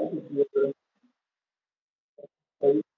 I think you're, I,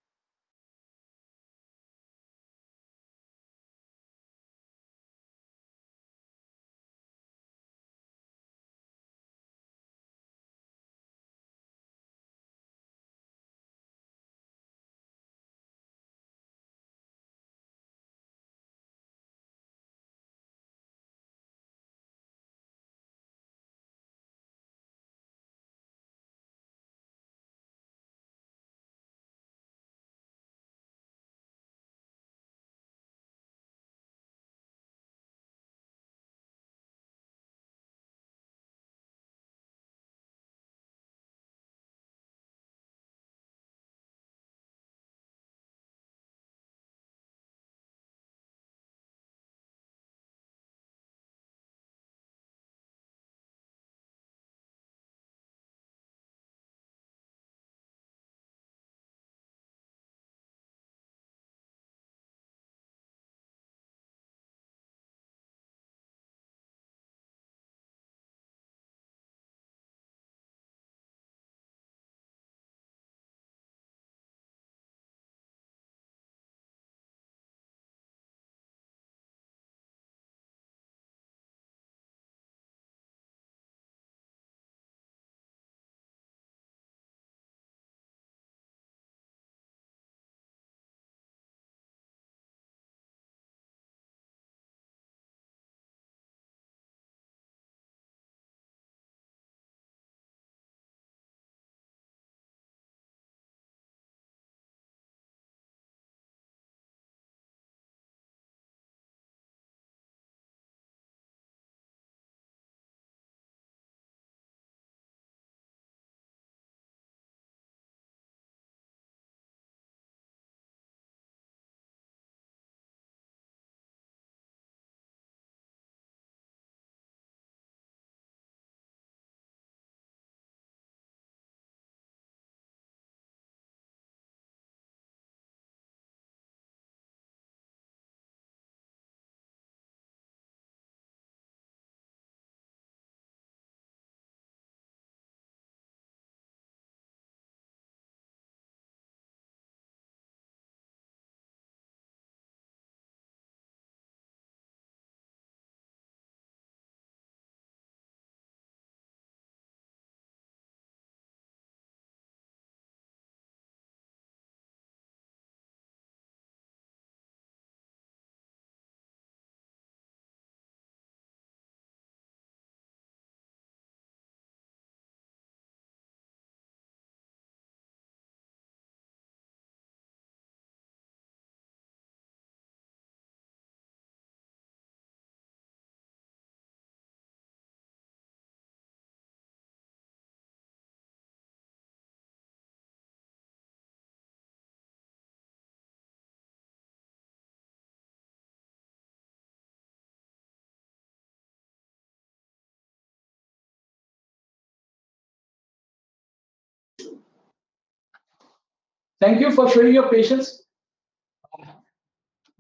Thank you for showing your patience.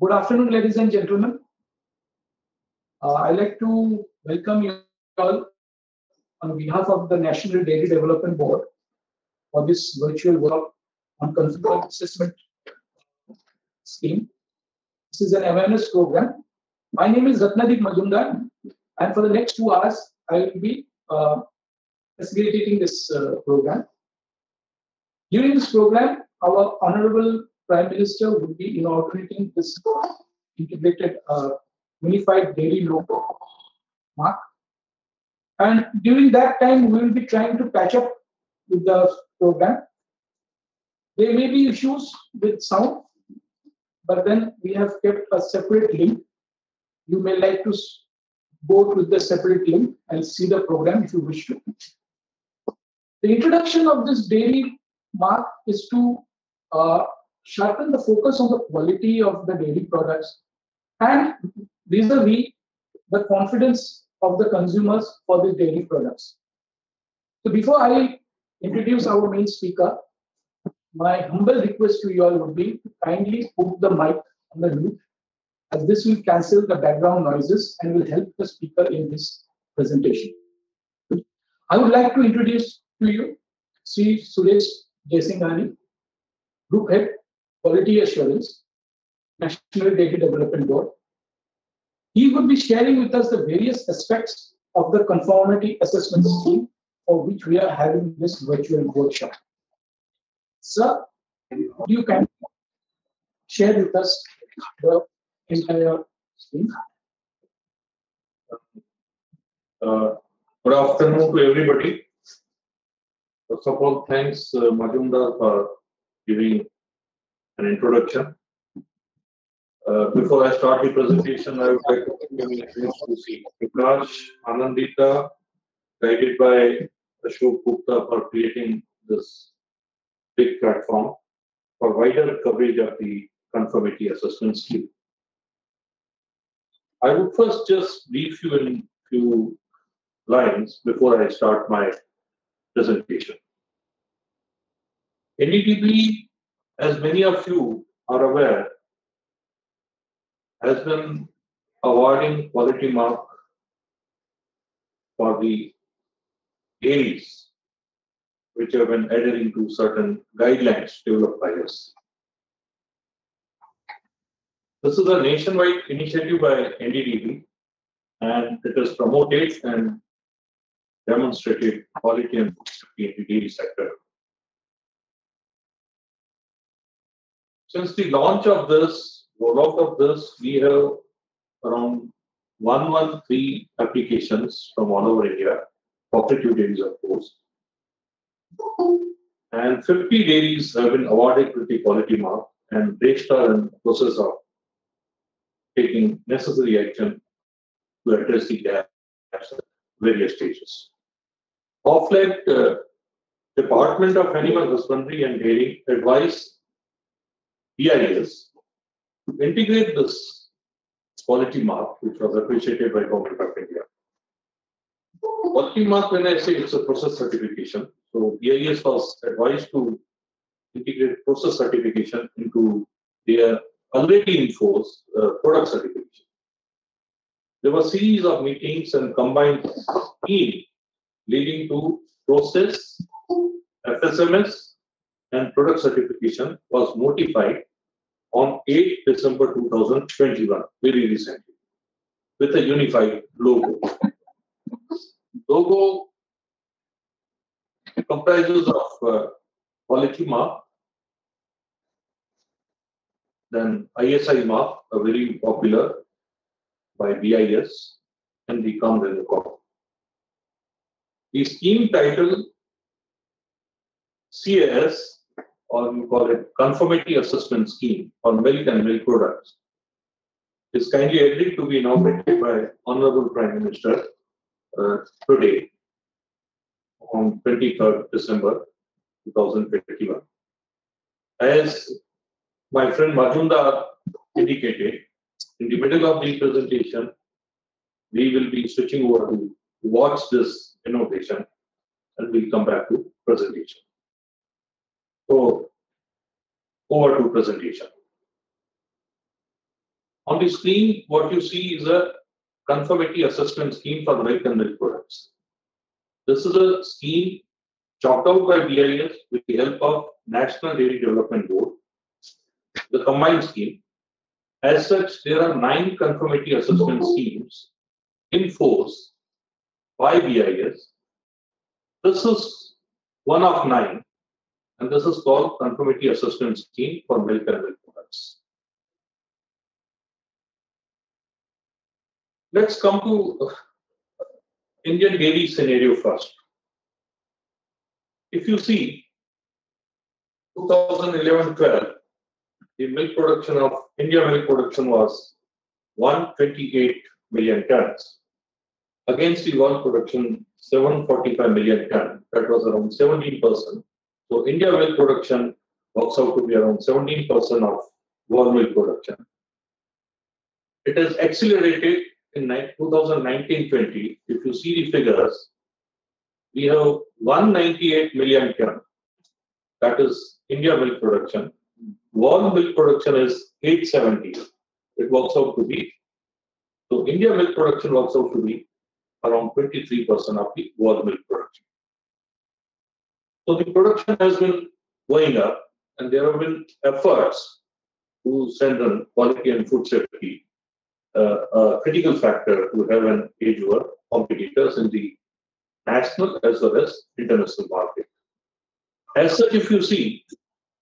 Good afternoon, ladies and gentlemen. Uh, I'd like to welcome you all on behalf of the National Dairy Development Board for this virtual work on conformity assessment scheme. This is an awareness program. My name is Ratnadeep Majumdar, and for the next two hours, I will be uh, facilitating this uh, program. During this program, our Honorable Prime Minister would be inaugurating this integrated uh, unified dairy logo mark. And during that time, we will be trying to patch up with the program. There may be issues with sound, but then we have kept a separate link. You may like to go to the separate link and see the program if you wish to. The introduction of this daily mark is to uh, sharpen the focus on the quality of the dairy products and vis-a-vis the confidence of the consumers for the dairy products. So before I introduce our main speaker, my humble request to you all would be to kindly put the mic on the mute as this will cancel the background noises and will help the speaker in his presentation. I would like to introduce to you Sri Suresh Jaisinghani, Group Head, Quality Assurance, National Dairy Development Board. He would be sharing with us the various aspects of the conformity assessment scheme for which we are having this virtual workshop. Sir, you can share with us the entire scheme. Uh, good afternoon to everybody. First of all, thanks uh, Majumdar for giving an introduction. Uh, before I start the presentation, I would like to introduce Prakash Anandita, guided by Ashok Gupta for creating this big platform for wider coverage of the conformity assessment scheme. I would first just brief you in a few lines before I start my presentation. NDDB, as many of you are aware, has been awarding quality mark for the areas which have been adhering to certain guidelines developed by us. This is a nationwide initiative by NDDB and it has promoted and demonstrated quality and in the dairy sector. Since the launch of this, rollout of this, we have around 113 applications from all over India, cooperative dairies of course. And 50 dairies have been awarded with the quality mark and are in process of taking necessary action to address the gaps at various stages. Of uh, Department of Animal Husbandry and Dairy advised To integrate this quality mark, which was appreciated by Government of India. Quality mark, when I say it's a process certification, so BIS was advised to integrate process certification into their already enforced uh, product certification. There were series of meetings and combined scheme leading to process, FSMS, and product certification was notified on 8 December 2021, very recently, with a unified logo. Logo comprises of uh, quality mark, then ISI mark, a very popular by BIS, and the COM The scheme title CAS, or you call it Conformity Assessment Scheme for Milk and Milk Products, is kindly agreed to be inaugurated by Honorable Prime Minister uh, today on 23rd December 2021. As my friend Majumdar indicated, in the middle of the presentation, we will be switching over to watch this innovation and we'll come back to presentation. So, over to presentation. On the screen, what you see is a conformity assessment scheme for milk and milk products. This is a scheme chalked out by BIS with the help of National Dairy Development Board the combined scheme. As such, there are nine conformity assessment schemes in force by BIS. This is one of nine, and this is called conformity assessment scheme for milk and milk products. Let's come to uh, Indian dairy scenario first. If you see 2011-12, the milk production of India milk production was 128 million tons against the world production 745 million ton. That was around 17%. So India milk production works out to be around 17% of world milk production. It has accelerated in 2019-20. If you see the figures, we have 198 million ton. That is India milk production World milk production is 870. It works out to be, so India milk production works out to be around 23% of the world milk production. So the production has been going up, and there have been efforts to strengthen quality and food safety, uh, a critical factor to have an edge over competitors in the national as well as international market. As such, if you see,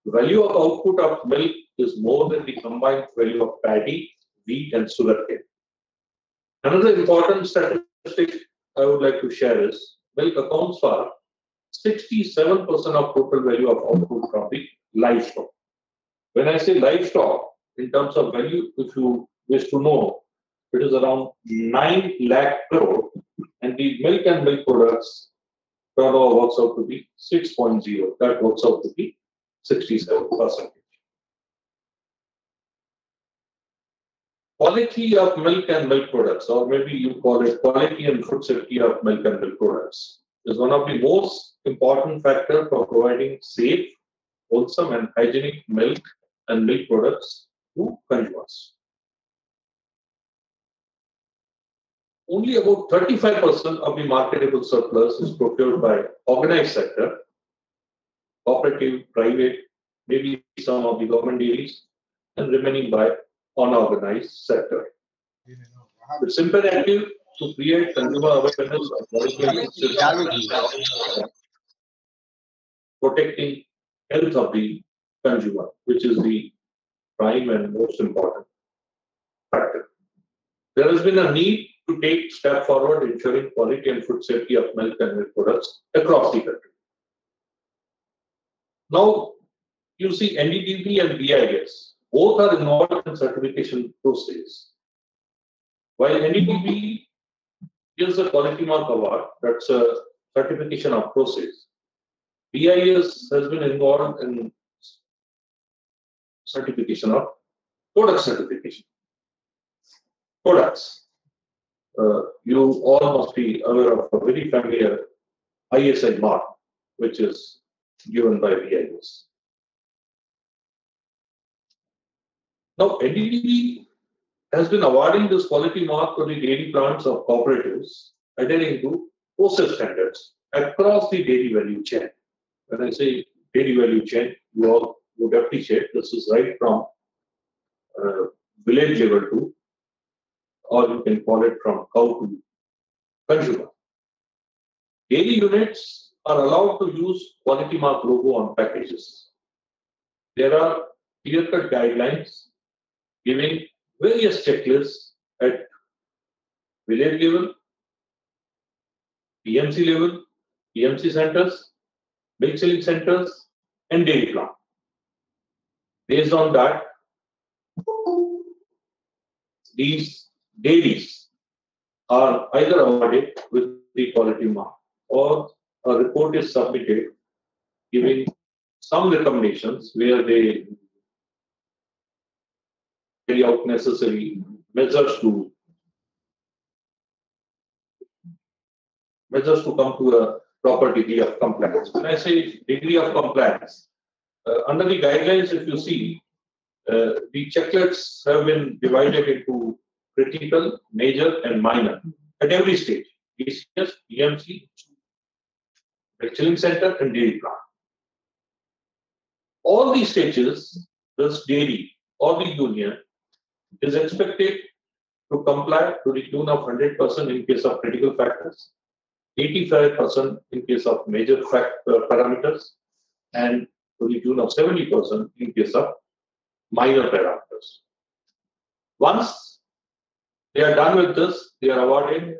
value of output of milk is more than the combined value of paddy, wheat, and sugarcane. Another important statistic I would like to share is milk accounts for 67% of total value of output from the livestock. When I say livestock, in terms of value, if you wish to know, it is around 9 lakh crore, and the milk and milk products turnover works out to be 6.0. That works out to be 67%. Quality of milk and milk products, or maybe you call it quality and food safety of milk and milk products, is one of the most important factors for providing safe, wholesome, and hygienic milk and milk products to consumers. Only about 35% of the marketable surplus is procured by organized sector, cooperative, private, maybe some of the government dairies, and remaining by unorganized sector. It's imperative to create consumer awareness of protecting health of the consumer, which is the prime and most important factor. There has been a need to take step forward ensuring quality and food safety of milk and milk products across the country. Now, you see NDDB and BIS, both are involved in certification process. While NDDB gives a quality mark award, that's a certification of process. BIS has been involved in certification of product certification. Products. Uh, you all must be aware of a very familiar ISI mark, which is given by BIS. Now, NDDB has been awarding this quality mark to the dairy plants of cooperatives adhering to process standards across the dairy value chain. When I say dairy value chain, you all would appreciate this is right from uh, village level to, or you can call it from cow to consumer. Dairy units are allowed to use quality mark logo on packages. There are clear-cut guidelines giving various checklists at village level, BMC level, BMC centers, milk selling centers, and dairy plant. Based on that, these dairies are either awarded with the quality mark or a report is submitted giving some recommendations where they carry out necessary measures to measures to come to a proper degree of compliance. When I say degree of compliance, uh, under the guidelines, if you see, uh, the checklists have been divided into critical, major, and minor at every stage. DCS, BMC, chilling center, and dairy plant. All these stages, this dairy or the union is expected to comply to the tune of 100% in case of critical factors, 85% in case of major fact, uh, parameters, and to the tune of 70% in case of minor parameters. Once they are done with this, they are awarded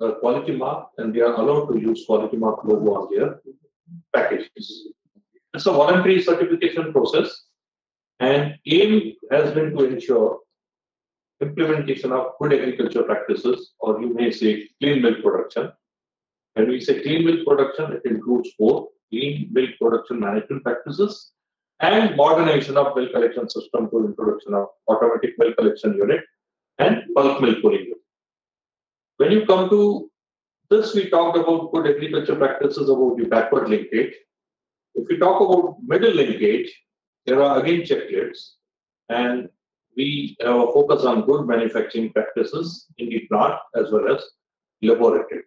a quality mark and they are allowed to use quality mark logo on their packages. It's a voluntary certification process and aim has been to ensure implementation of good agriculture practices, or you may say clean milk production. When we say clean milk production, it includes both clean milk production management practices and modernization of milk collection system to introduction of automatic milk collection unit and bulk milk pooling unit. When you come to this, we talked about good agriculture practices about the backward linkage. If we talk about middle linkage, there are again checklists, and we have a focus on good manufacturing practices in the plant as well as laboratory.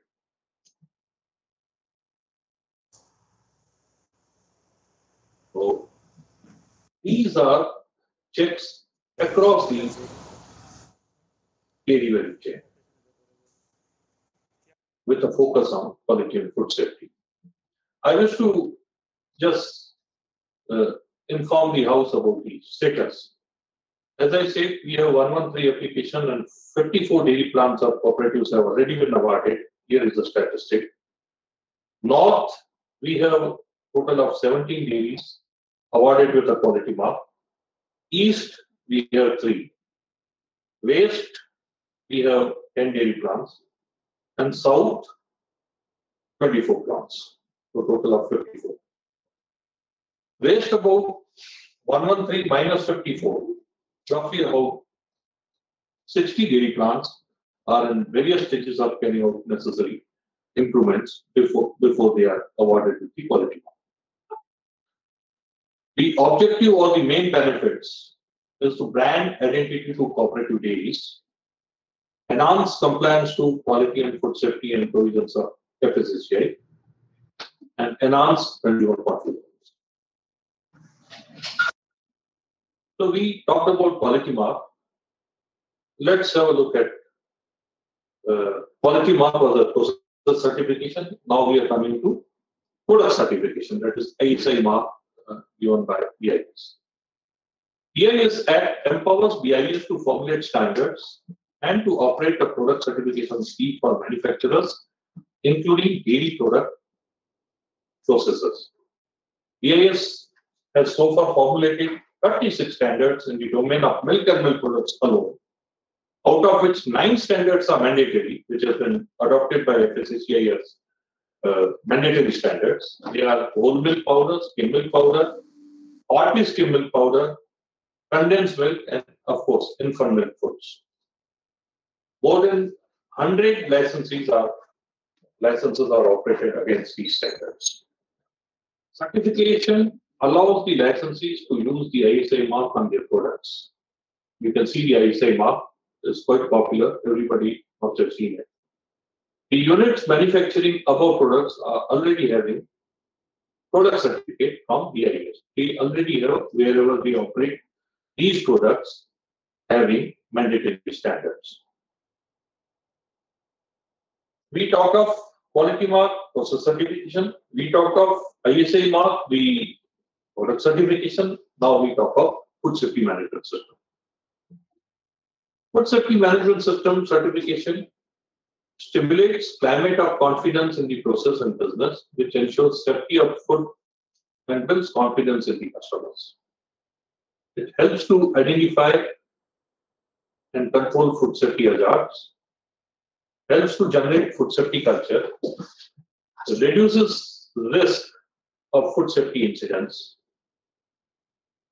So these are checks across the dairy value chain with a focus on quality and food safety. I wish to just uh, inform the House about the status. As I said, we have 113 application and 54 dairy plants or cooperatives have already been awarded. Here is the statistic. North, we have total of 17 dairies awarded with a quality mark. East, we have three. West, we have 10 dairy plants. And south, 24 plants. So total of 54. West about 113 minus 54, roughly about 60 dairy plants are in various stages of carrying out necessary improvements before, before they are awarded with the quality mark. The objective or the main benefits is to brand identity to cooperative dairies, enhance compliance to quality and food safety and provisions of FSSAI, and enhance consumer confidence. So we talked about quality mark. Let's have a look at uh, quality mark was a process certification. Now we are coming to product certification, that is ISI mark uh, given by BIS. BIS Act empowers BIS to formulate standards and to operate a product certification scheme for manufacturers, including dairy product processors. BIS has so far formulated 36 standards in the domain of milk and milk products alone, out of which nine standards are mandatory, which has been adopted by FSSAI as uh, mandatory standards. They are whole milk powder, skim milk powder, partly skim milk powder, condensed milk, and of course, infant milk foods. More than 100 licenses are licenses are operated against these standards. Certification allows the licensees to use the ISI mark on their products. You can see the ISI mark is quite popular. Everybody must have seen it. The units manufacturing above products are already having product certificate from the BIS. They already have wherever they operate these products having mandatory standards. We talk of quality mark, process certification. We talk of ISI mark, the product certification. Now we talk of food safety management system. Food safety management system certification stimulates climate of confidence in the process and business, which ensures safety of food and builds confidence in the customers. It helps to identify and control food safety hazards, helps to generate food safety culture, reduces risk of food safety incidents,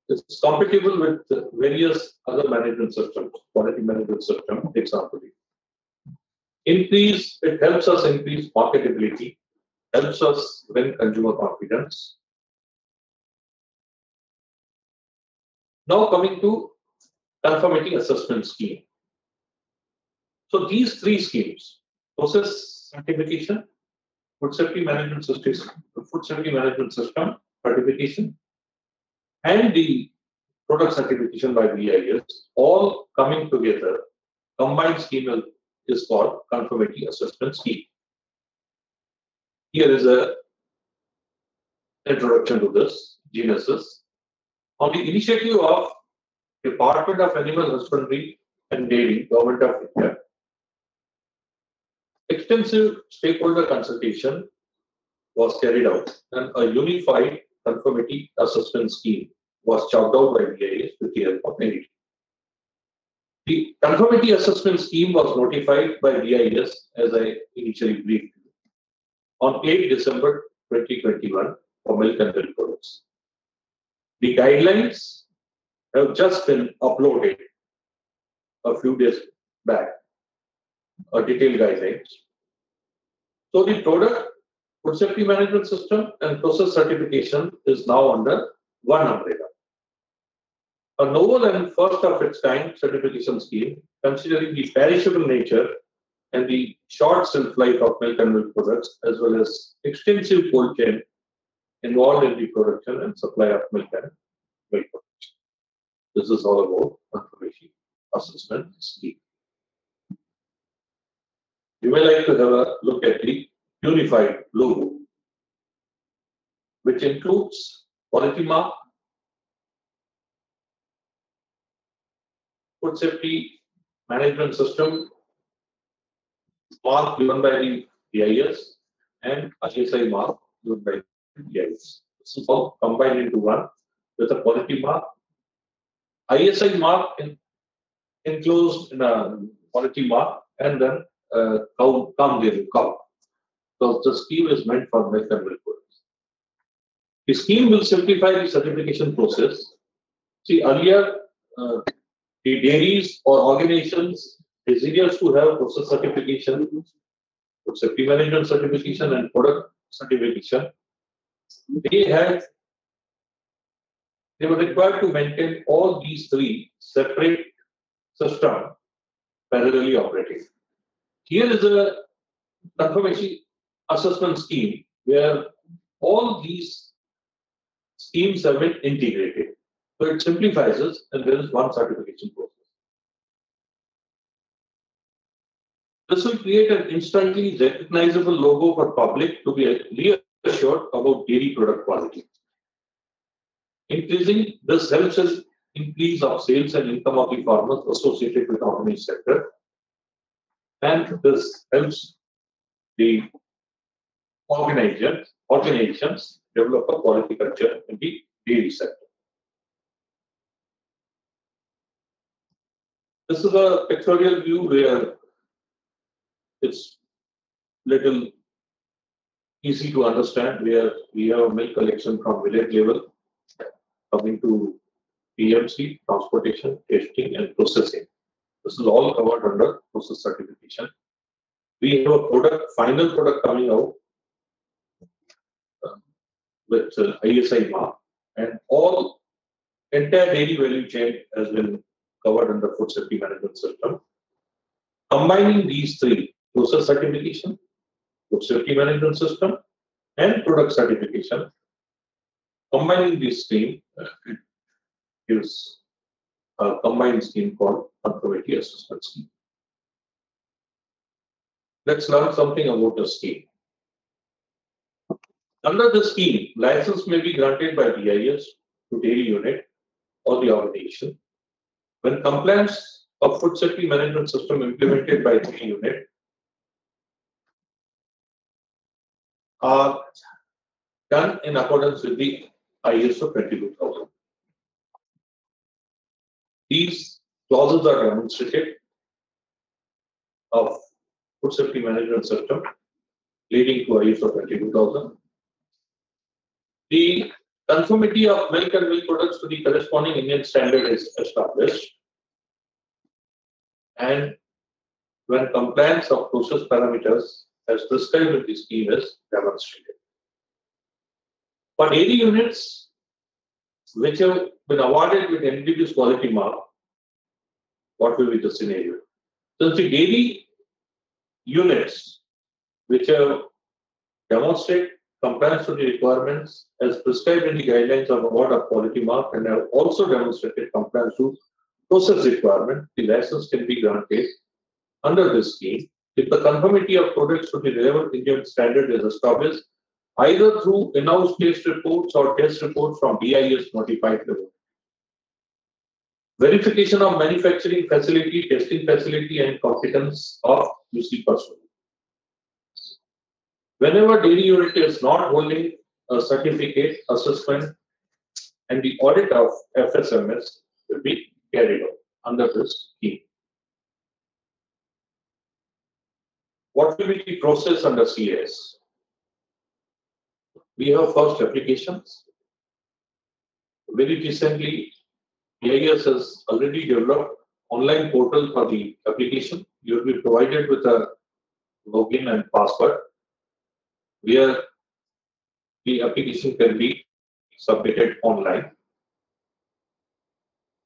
it's compatible with various other management systems, quality management system, example. Increase, it helps us increase marketability, helps us win consumer confidence. Now coming to conformity assessment scheme. So these three schemes, process certification, food safety management system, food safety management system certification, and the product certification by BIS, all coming together, combined scheme is called conformity assessment scheme. Here is a introduction to this genesis. On the initiative of Department of Animal Husbandry and Dairy, Government of India, extensive stakeholder consultation was carried out and a unified conformity assessment scheme was chalked out by BIS with the help of. The conformity assessment scheme was notified by BIS as I initially briefed you on 8 December 2021 for milk and milk products. The guidelines have just been uploaded a few days back, a detailed guidelines. So the product food safety management system and process certification is now under one umbrella a novel and first of its kind certification scheme, considering the perishable nature and the short shelf life of milk and milk products, as well as extensive cold chain involved in the production and supply of milk and milk products. This is all about conformity assessment scheme. You may like to have a look at the unified logo, which includes quality mark, food safety management system, mark given by the BIS, and ISI mark given by the BIS. This is all combined into one with a quality mark. ISI mark in, enclosed in a quality mark and then uh, come cow. So the scheme is meant for milk and products. The scheme will simplify the certification process. See, earlier, uh, the dairies or organizations desirous to have process certification, safety management certification, and product certification, they had they were required to maintain all these three separate systems parallelly operating. Here is a conformity assessment scheme where all these schemes have been integrated. So it simplifies it and there is one certification process. This will create an instantly recognizable logo for public to be reassured about dairy product quality. Increasing this helps us increase of sales and income of the farmers associated with organized sector. And this helps the organizations, organizations develop a quality culture in the dairy sector. This is a pictorial view where it's little easy to understand where we have a milk collection from village level coming to BMC, transportation, testing, and processing. This is all covered under process certification. We have a product, final product coming out uh, with uh, ISI mark, and all entire dairy value chain has been covered under food safety management system. Combining these three, process certification, food safety management system, and product certification, combining these three uh, gives a combined scheme called conformity assessment scheme. Let's learn something about the scheme. Under the scheme, license may be granted by BIS to dairy unit or the organization when compliance of food safety management system implemented by the unit are done in accordance with the ISO 22000. These clauses are demonstrated of food safety management system leading to ISO 22000. The conformity of milk and milk products to the corresponding Indian standard is established. And when compliance of process parameters as prescribed in the scheme is demonstrated. For dairy units which have been awarded with NDB's quality mark, what will be the scenario? Since the dairy units which have demonstrated compliance to the requirements as prescribed in the guidelines of award of quality mark and have also demonstrated compliance to process requirement, the license can be granted under this scheme if the conformity of products to the relevant Indian standard is established either through in-house test reports or test reports from BIS notified level. Verification of manufacturing facility, testing facility, and competence of QC personnel. Whenever dairy unit is not holding a certificate, assessment, and the audit of FSMS will be carried out under this scheme. What will be the process under CAS? We have first applications. Very recently, BIS has already developed online portal for the application. You will be provided with a login and password where the application can be submitted online.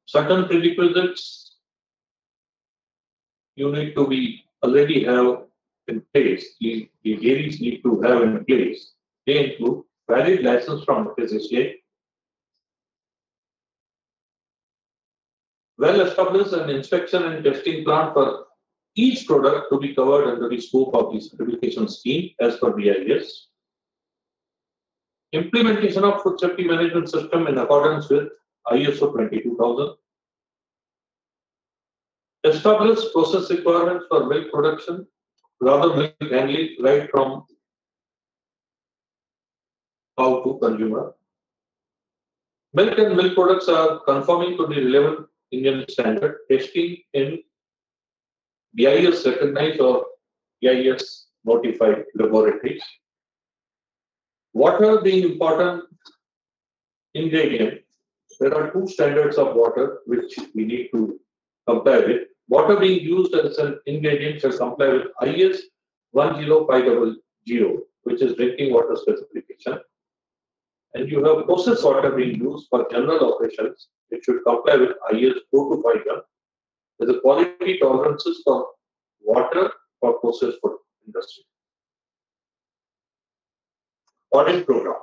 Certain prerequisites you need to be already have in place, the, the dairies need to have in place. They include valid license from FSSAI, well established an inspection and testing plan for each product to be covered under the scope of the certification scheme as per BIS. Implementation of food safety management system in accordance with ISO 22000. Establish process requirements for milk production, rather milk handling right from cow to consumer. Milk and milk products are conforming to the relevant Indian standard, testing in BIS recognized or BIS notified laboratories. Water being important ingredient, there are two standards of water which we need to comply with. Water being used as an ingredient shall comply with IS 10500, which is drinking water specification. And you have process water being used for general operations, it should comply with IS 4251 there's a quality tolerances for water for processed food industry. Audit program.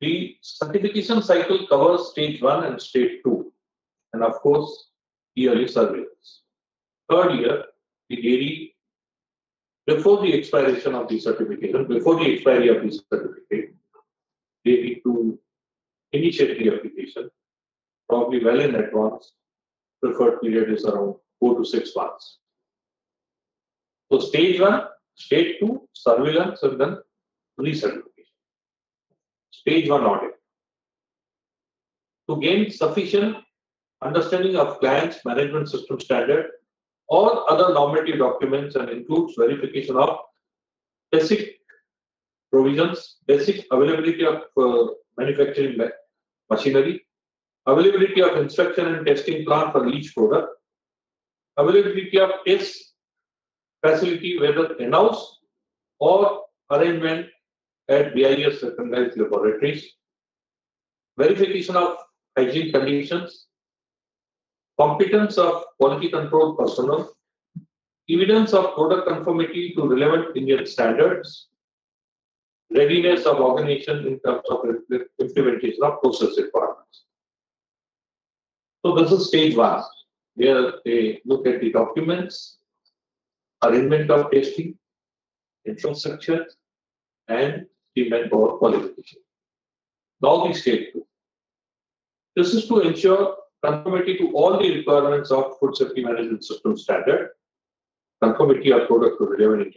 The certification cycle covers stage one and stage two, and of course, yearly surveillance. Third year, the dairy, before the expiration of the certification, before the expiry of the certificate, they need to initiate the application, probably well in advance. Preferred period is around four to six months. So stage one, stage two, surveillance, and then recertification. Stage one audit. To gain sufficient understanding of client's management system standard or other normative documents and includes verification of basic provisions, basic availability of uh, manufacturing machinery, availability of inspection and testing plan for each product, availability of test facility whether in-house or arrangement at BIS recognized laboratories, verification of hygiene conditions, competence of quality control personnel, evidence of product conformity to relevant Indian standards, readiness of organization in terms of implementation of process requirements. So this is stage one, where they look at the documents, arrangement of testing, infrastructure, and the manpower qualification. Now the stage two. This is to ensure conformity to all the requirements of food safety management system standard, conformity of product to relevant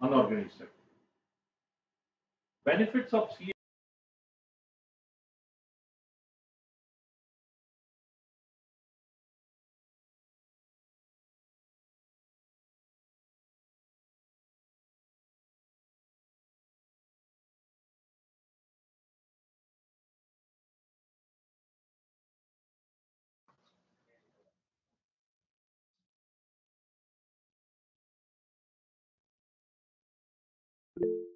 unorganized sector. Benefits of CA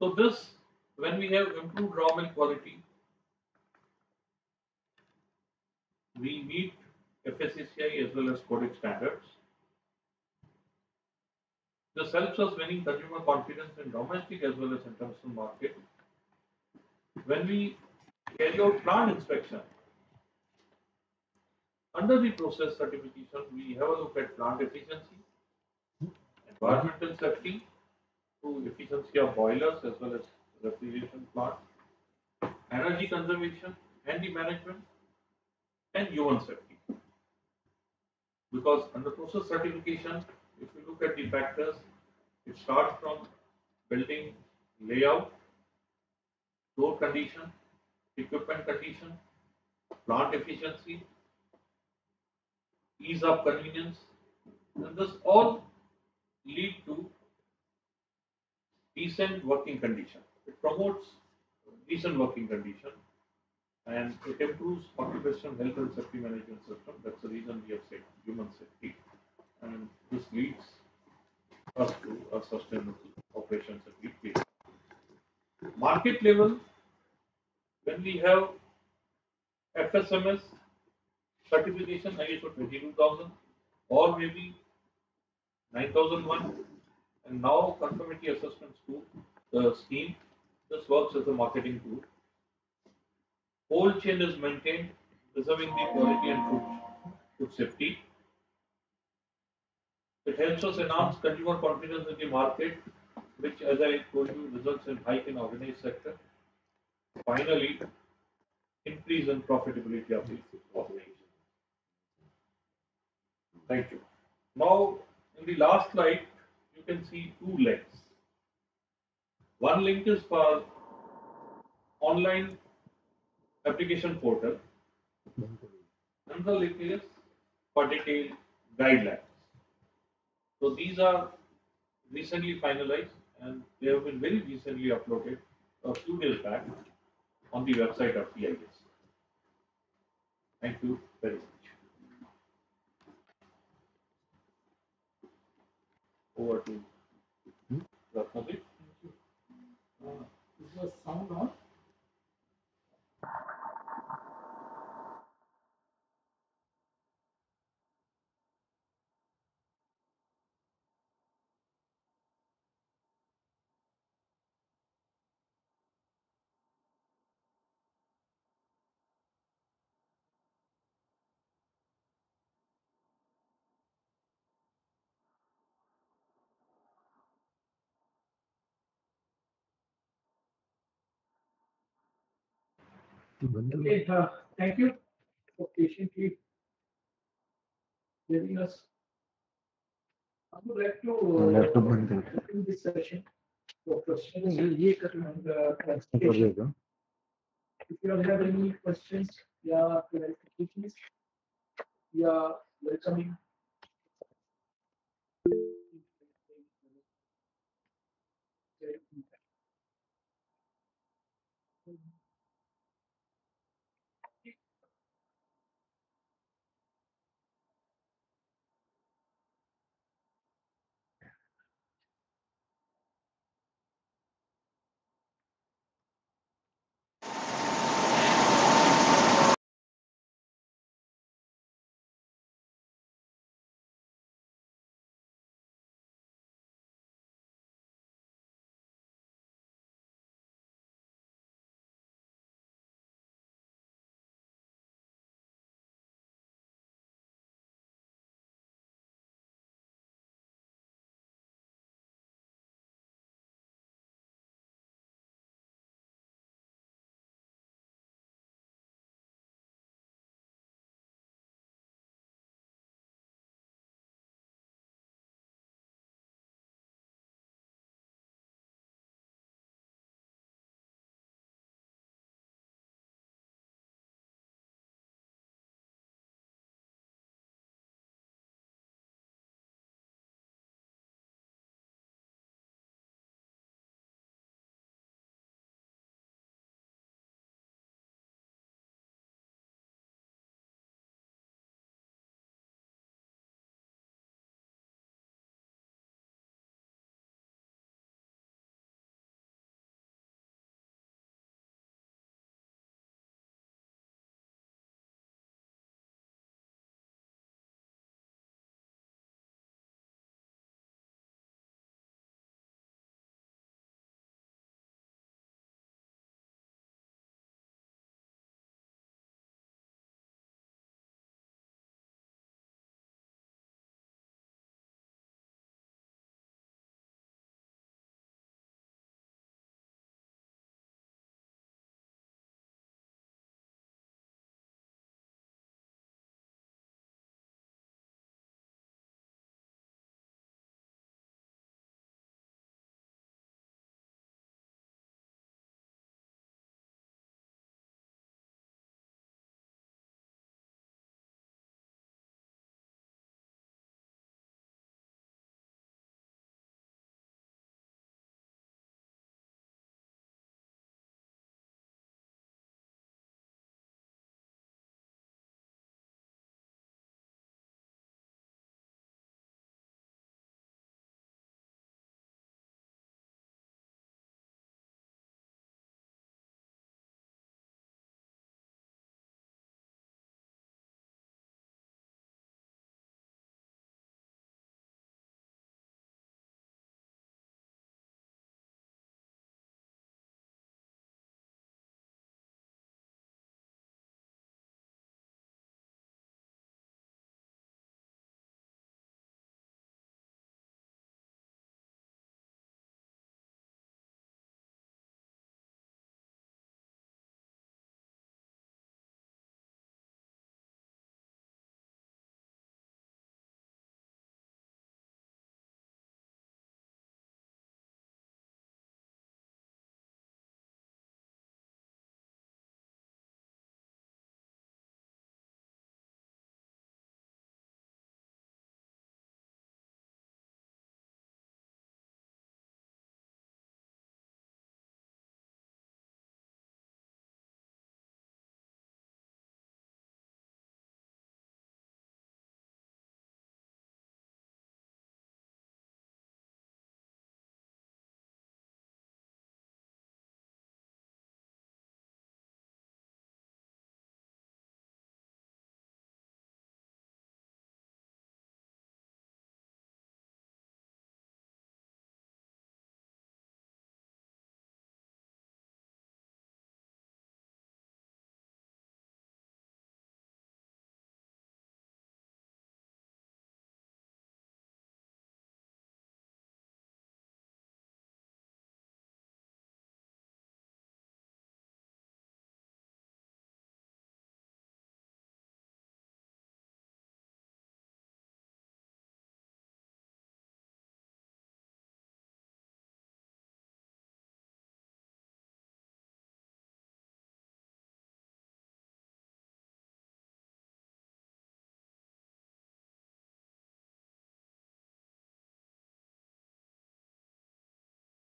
So this, when we have improved raw milk quality, we meet FSSAI as well as Codex standards. This helps us winning consumer confidence in domestic as well as international market. When we carry out plant inspection, under the process certification, we have a look at plant efficiency, environmental safety, to efficiency of boilers as well as refrigeration plant, energy conservation, handy management, and human safety. Because under process certification, if you look at the factors, it starts from building layout, floor condition, equipment condition, plant efficiency, ease of convenience, and this all lead to decent working condition. It promotes decent working condition and it improves occupational health and safety management system. That's the reason we have said human safety. And this leads us to a sustainable operations at the Market level, when we have FSMS certification ISO 22000 or maybe 9001 and now conformity assessment school, uh, scheme, this works as a marketing tool. Whole chain is maintained, preserving the quality and food, food safety. It helps us enhance consumer confidence in the market, which as I told you results in hike in organized sector. Finally, increase in profitability of the organization. Thank you. Now, in the last slide, can see two links. One link is for online application portal. Another link is for detailed guidelines. So these are recently finalized and they have been very recently uploaded a few days back on the website of BIS. Thank you very much. Over to Ratnadeep. Uh, is the sound on? Okay, uh, thank you for patiently giving us. I would like to uh, this session for questions and uh, clarification. If you have any questions, yeah, clarifications, yeah, welcoming.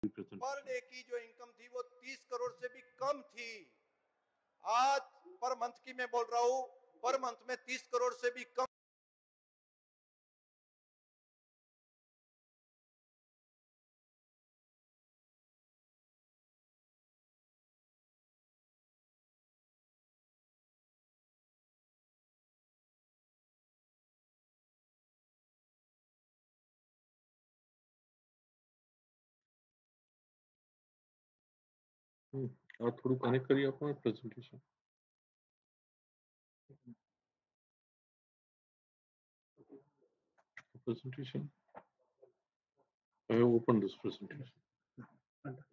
Per day की जो income थी वो 30 करोड़ से भी कम थी। आज per month की मैं बोल रहा हूँ पर मंथ में 30 करोड़ से भी कम और थोड़ा हाँ। कनेक्ट करिए अपना presentation. Presentation? I open this presentation. हाँ, हाँ।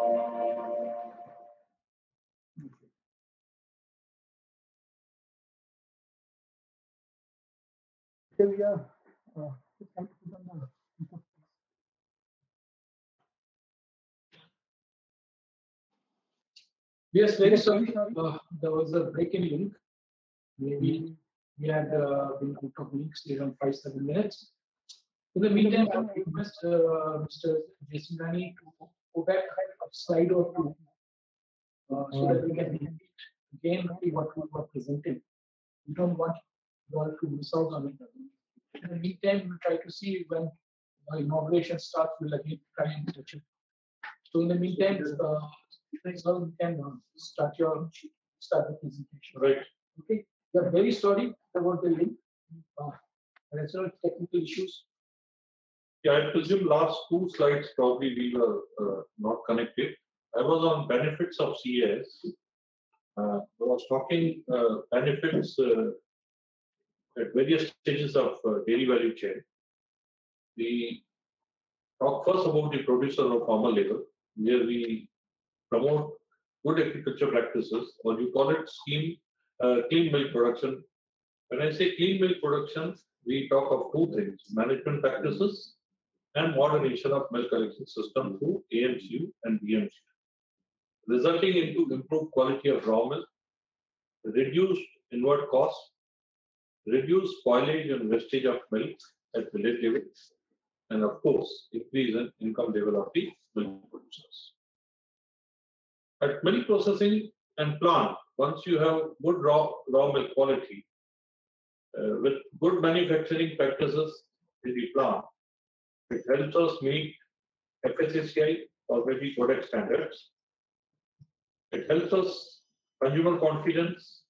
Okay, we are, uh, on. Yes, very sorry, uh, there was a break in link. Maybe we had uh, been out of links around five, seven minutes. In the meantime, I request uh, Mr. Jason Rani to go back a slide or two. uh, So that we can repeat again what we were presenting. We don't want you all to miss out on it. In the meantime, we'll try to see when the inauguration starts, we'll again try and touch it. So in the meantime, uh, you can uh, start your, start the presentation. Right. Okay, we are very sorry about the link. Uh, There's no technical issues. Yeah, I presume last two slides probably we were uh, not connected. I was on benefits of CAS. Uh, I was talking uh, benefits uh, at various stages of uh, dairy value chain. We talk first about the producer or farmer level, where we promote good agriculture practices, or you call it scheme, uh, clean milk production. When I say clean milk production, we talk of two things, management practices and modernization of milk collection system through AMCU and BMCU, resulting into improved quality of raw milk, reduced inward costs, reduced spoilage and wastage of milk at village level, and of course, increase in income level of the milk producers. At milk processing and plant, once you have good raw, raw milk quality, uh, with good manufacturing practices in the plant, it helps us meet FSSAI or maybe Codex standards. It helps us consumer confidence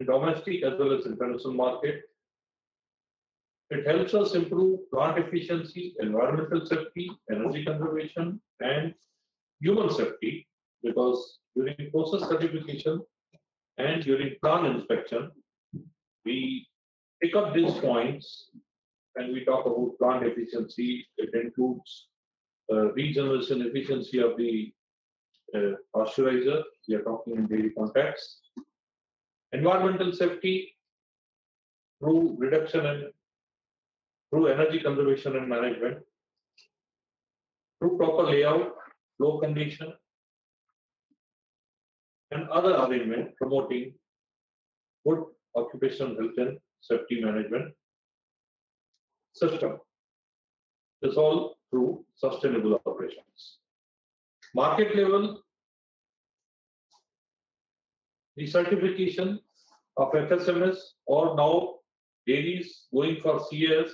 in domestic as well as international market. It helps us improve plant efficiency, environmental safety, energy conservation, and human safety because during process certification and during plant inspection, we pick up these points and we talk about plant efficiency. It includes uh, regeneration efficiency of the uh, pasteurizer. We are talking in dairy context. Environmental safety through reduction and through energy conservation and management, through proper layout, low condition, and other arrangement promoting good occupational health and safety management system. This all through sustainable operations. Market level, the certification of FSMS or now dairies going for CS,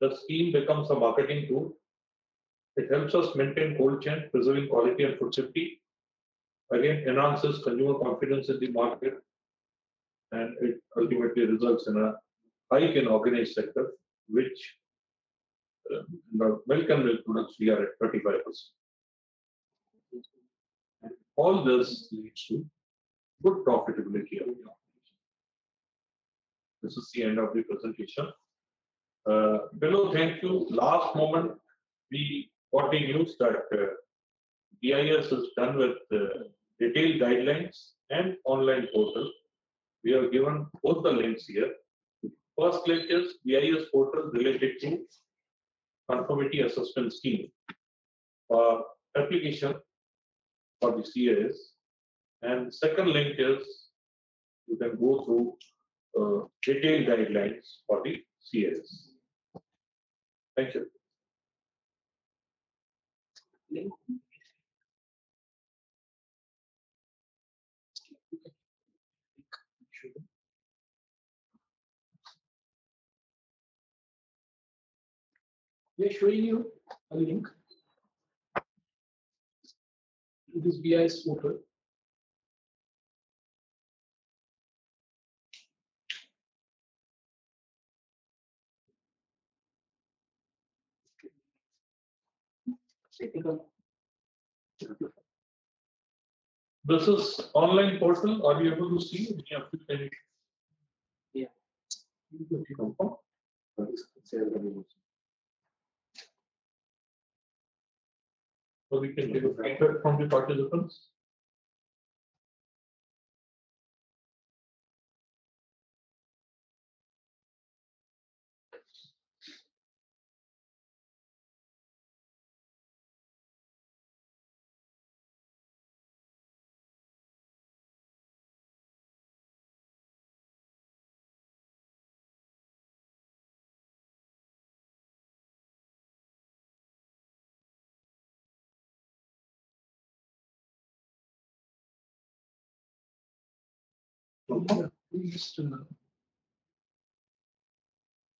the scheme becomes a marketing tool. It helps us maintain cold chain, preserving quality and food safety. Again, enhances consumer confidence in the market and it ultimately results in a hike in organized sector, which uh, milk and milk products we are at 35 percent. And all this leads to good profitability of the operation. This is the end of the presentation. Uh, below, thank you. Last moment, we got the news that uh, BIS is done with uh, detailed guidelines and online portal. We have given both the links here. First link is BIS portal related to conformity assessment scheme for application for the CAS. And second link is you can go through uh, detailed guidelines for the CAS. Thank you. We are showing you a link to this BIS portal. This is online portal. Are you able to see any application? Yeah. So we can take a feedback from the participants.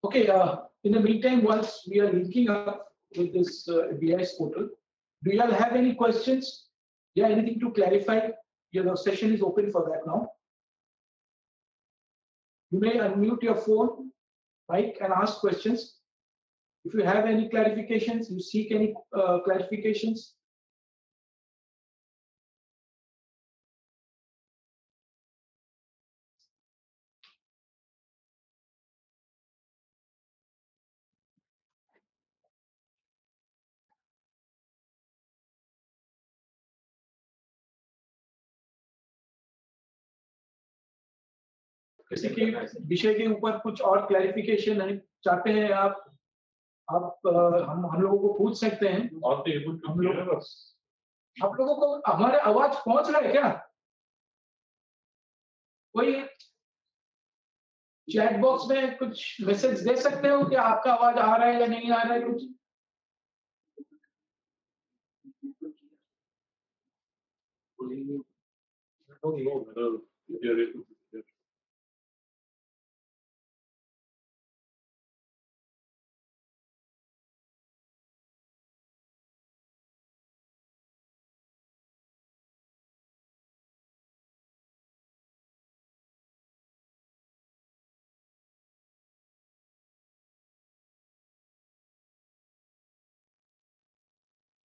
Okay, uh, in the meantime, once we are linking up with this uh, BIS portal, do you all have any questions? Yeah, anything to clarify? Your know, session is open for that now. You may unmute your phone, mic, and ask questions. If you have any clarifications, you seek any uh, clarifications, किसी के विषय के ऊपर कुछ और clarification है चाहते हैं आप आप हम हम लोगों को पूछ सकते हैं hear us? आप लोगों को हमारे आवाज़ पहुँच रहा है क्या कोई चैट बॉक्स में कुछ मैसेज दे सकते हो कि आपका आवाज़ आ रहा है या नहीं आ रहा है कुछ I don't know whether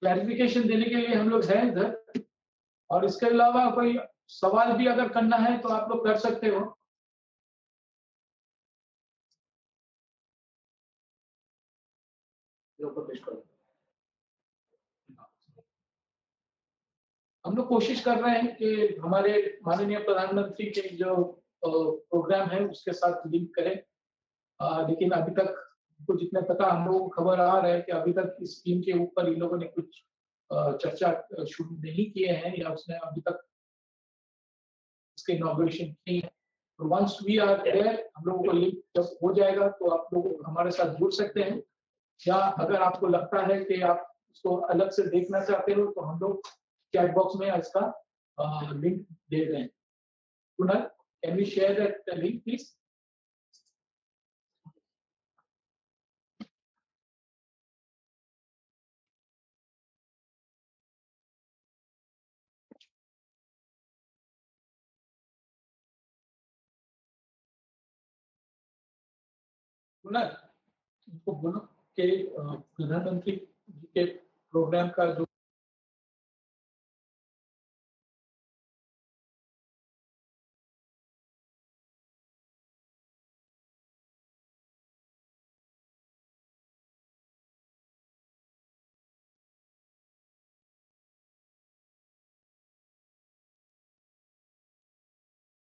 clarification देने के लिए हम लोग हैं इधर। और इसके अलावा कोई सवाल भी अगर करना है तो आप लोग कर सकते हो। हम लोग कोशिश कर रहे हैं कि हमारे माननीय प्रधानमंत्री के जो प्रोग्राम है उसके साथ लिंक करें। लेकिन अभी तक को जितने पता हम लोगों को खबर आ रहा है कि अभी तक इस स्कीम के ऊपर इन लोगों ने कुछ चर्चा शुरू नहीं किए हैं या उसने अभी तक इसके इनॉग्रेशन नहीं है। तो वंस वी आर देयर हम लोगों को लिंक जब हो जाएगा तो आप लोग हमारे साथ जुड़ सकते हैं। या अगर आपको लगता है कि आप इसको अलग से देखना चाहते हो तो हम लोग चैट बॉक्स में इसका लिंक दे रहे हैं। Kunal can we share that link please Kunal उनको बोलो कि प्रधानमंत्री जी के प्रोग्राम का जो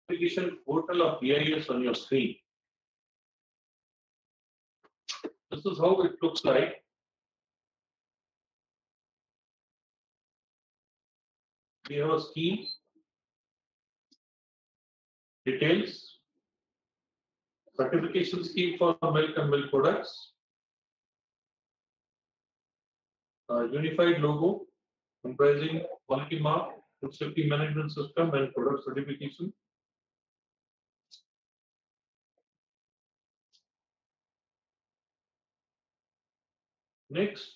application portal of BIS on your screen. This is how it looks like. We have a scheme. Details. Certification scheme for milk and milk products. Uh, unified logo comprising quality mark, food safety management system and product certification. Next,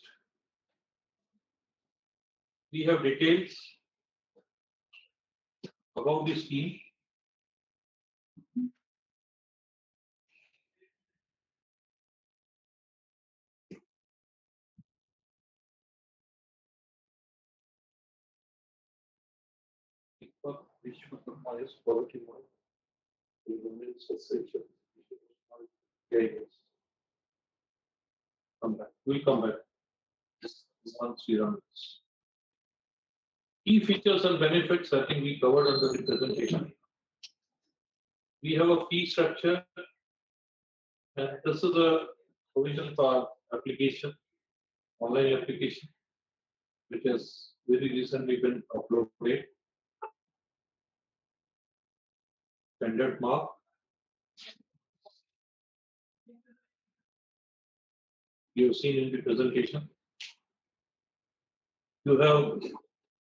we have details about the scheme. Quality one. the. Come back, we'll come back. Once we run this. Key features and benefits, I think we covered under the presentation. We have a fee structure. And this is a provision for application, online application, which has very recently been uploaded. Standard mark. You've seen in the presentation. You have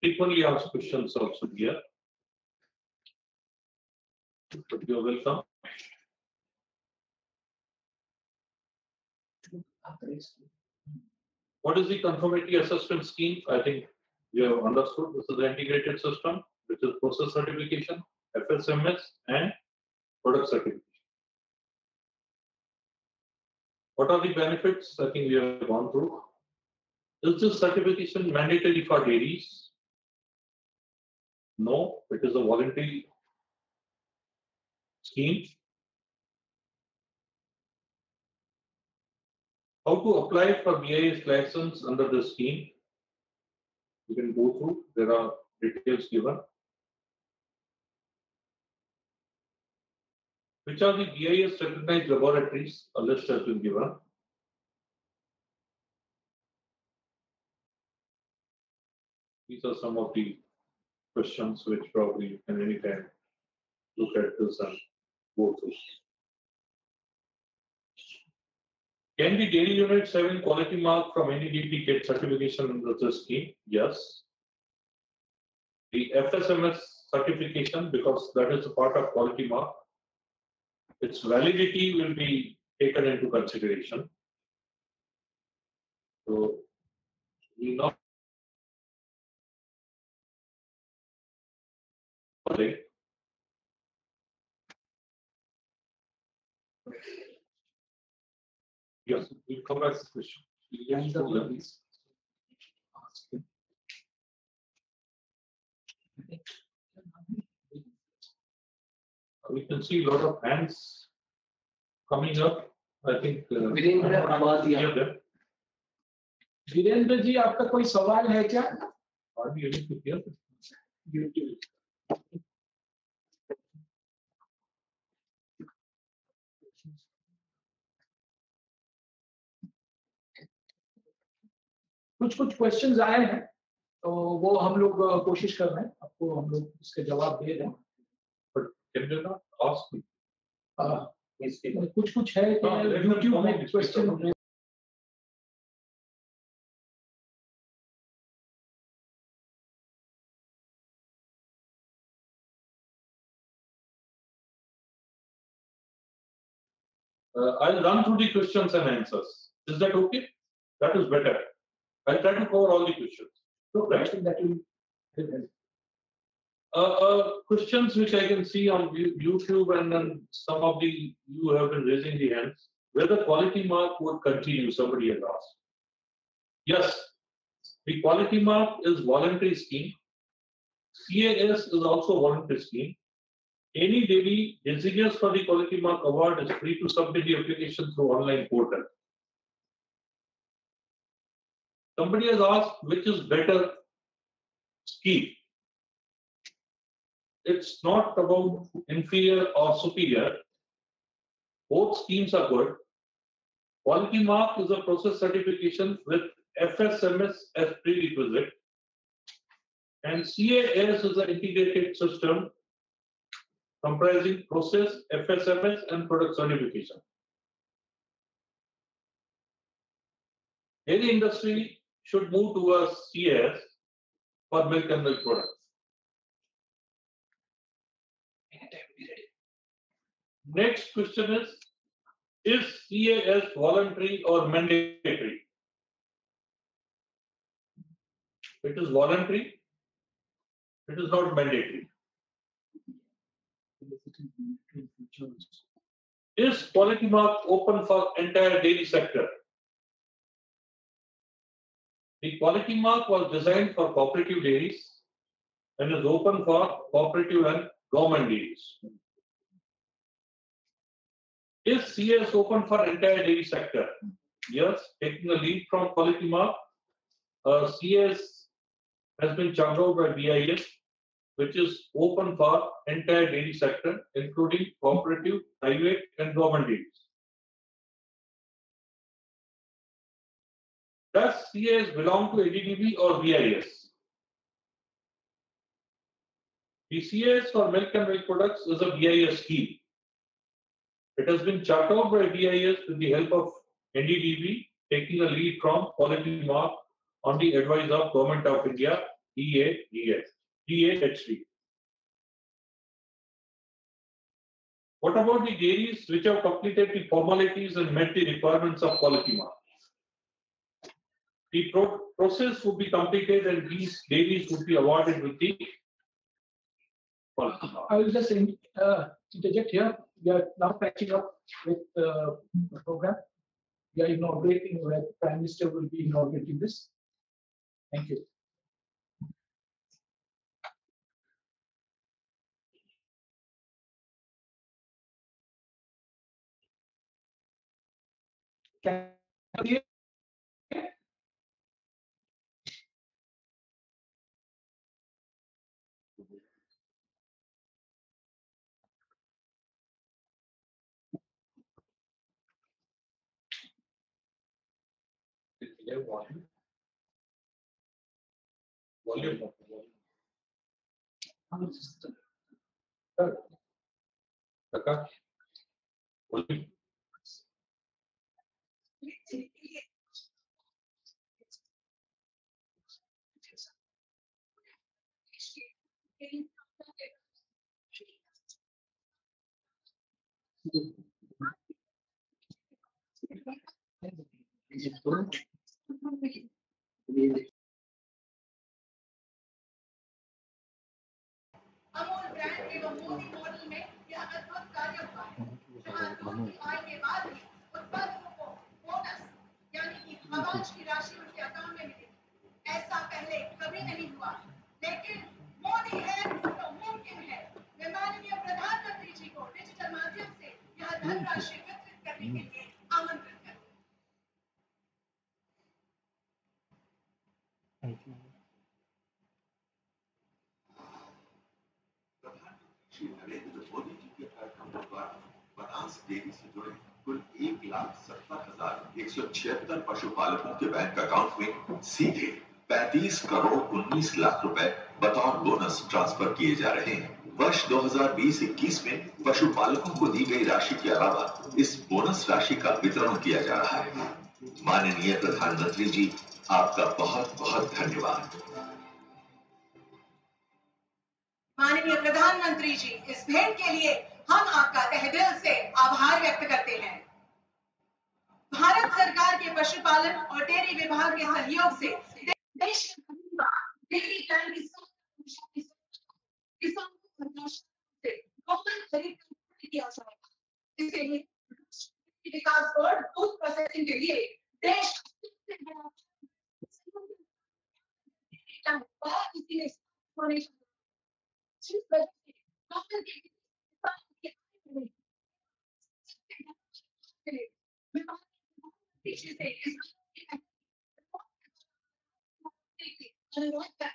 frequently asked questions also here. But you're welcome. What is the conformity assessment scheme? I think you have understood. This is the integrated system, which is process certification, FSMS, and product certification. What are the benefits? I think we have gone through. Is this certification mandatory for dairies? No, it is a voluntary scheme. How to apply for BIS license under the scheme? You can go through, there are details given. Which are the BIS recognized laboratories? A list has been given. These are some of the questions which probably you can anytime look at this and go through. Can the dairy units having quality mark from NDDB get certification under the scheme? Yes. The FSMS certification, because that is a part of quality mark, its validity will be taken into consideration. So, we not Okay. Yes, we'll come back to this question. Yes, Roland. We can see a lot of hands coming up. I think. uh, Virendra आबादिया। hear them. Virendra ji आपका कोई सवाल है क्या Are we able to hear them? कुछ कुछ questions आए हैं तो वो हम लोग कोशिश कर रहे हैं आपको हम लोग इसके जवाब दे रहे But कुछ कुछ है कि हाँ, let them यूट्यूब come में and speak question about it. Uh, I'll run through the questions and answers. Is that okay? That is better. I'll try to cover all the questions. तो question that will help. uh, uh, questions which I can see on YouTube and then some of the, you have been raising the hands. Whether quality mark would continue, somebody has asked. Yes, the quality mark is voluntary scheme. CAS is also voluntary scheme. Any daily designers for the quality mark award is free to submit the application through online portal. Somebody has asked which is better scheme. It's not about inferior or superior. Both schemes are good. Quality mark is a process certification with FSMS as prerequisite. And CAS is an integrated system comprising process, FSMS, and product certification. Any industry should move towards CAS for milk and milk products. Next question is, is CAS voluntary or mandatory? It is voluntary. It is not mandatory. Is quality mark open for entire dairy sector? The quality mark was designed for cooperative dairies and is open for cooperative and government dairies. Is CS open for entire dairy sector? Yes, taking a lead from quality mark, uh, CS has been charged out by BIS, which is open for entire dairy sector, including cooperative, private, and government dairies. Does CS belong to NDDB or BIS? The CS for milk and milk products is a BIS scheme. It has been charted out by BIS with the help of NDDB, taking a lead from quality mark on the advice of Government of India, DADS, DAHD. What about the dairies which have completed the formalities and met the requirements of quality mark? The pro process would be completed and these dairies would be awarded with the quality mark. I will just uh, interject here. We are now catching up with uh, the program. We are inaugurating, where the Prime Minister will be inaugurating this. Thank you. Can you Volume. Volume. Sound system. Prakash. Volume. यह अद्भुत आय के बाद ऐसा पहले कभी नहीं हुआ लेकिन मोदी तो मुमकिन है मैं माननीय प्रधानमंत्री जी को डिजिटल माध्यम से यह धनराशि वितरित करने के लिए आमंत्रित करूँ प्रधानमंत्री श्री नरेंद्र मोदी जी के कार्यक्रमों द्वारा डेयरी से जुड़े कुल एक लाख सत्तर हज़ार एक सौ छिहत्तर पशुपालकों के बैंक अकाउंट में सीधे पैंतीस करोड़ उन्नीस लाख रुपए बतौर बोनस ट्रांसफ़र किए जा रहे हैं। वर्ष 2020-21 में पशुपालकों को दी गई राशि के अलावा इस बोनस राशि का वितरण किया जा रहा है। माननीय प्रधानमंत्री जी, आपका बहुत बहुत धन्यवाद। माननीय प्रधानमंत्री जी, इस भेंट के लिए हम आपका तहे दिल से आभार व्यक्त करते हैं। भारत सरकार के पशुपालन और डेयरी विभाग के सहयोग से देश के लिए देश का सबसे बड़ा टैंक बहुत इसी ने होने जा रहा है। जिस वजह से गवर्नमेंट के किसान की आय में मैं माननीय प्रधानमंत्री जी से इस अनुरोध कर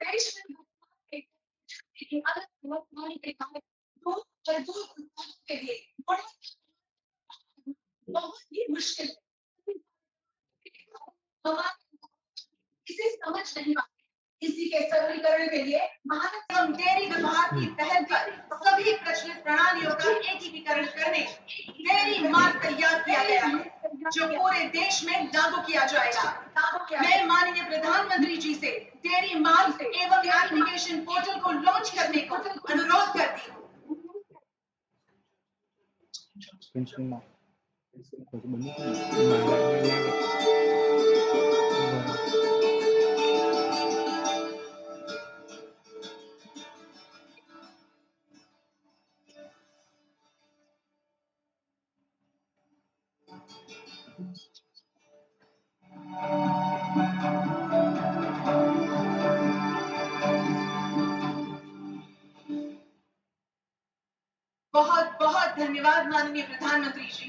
देश में एक अलग बहुत ही मुश्किल है। इसे समझ नहीं आती। इसी के सरलीकरण के लिए भारत एवं डेयरी विभाग की पहल पर सभी प्रचलित प्रणालियों का एकीकरण करने डेयरी मार्ग तैयार किया गया है जो पूरे देश में लागू किया जाएगा। मैं माननीय प्रधानमंत्री जी से डेयरी मार्ग एवं एप्लीकेशन पोर्टल को लॉन्च करने को अनुरोध करती हूँ। Pension mark. माननीय प्रधानमंत्री जी,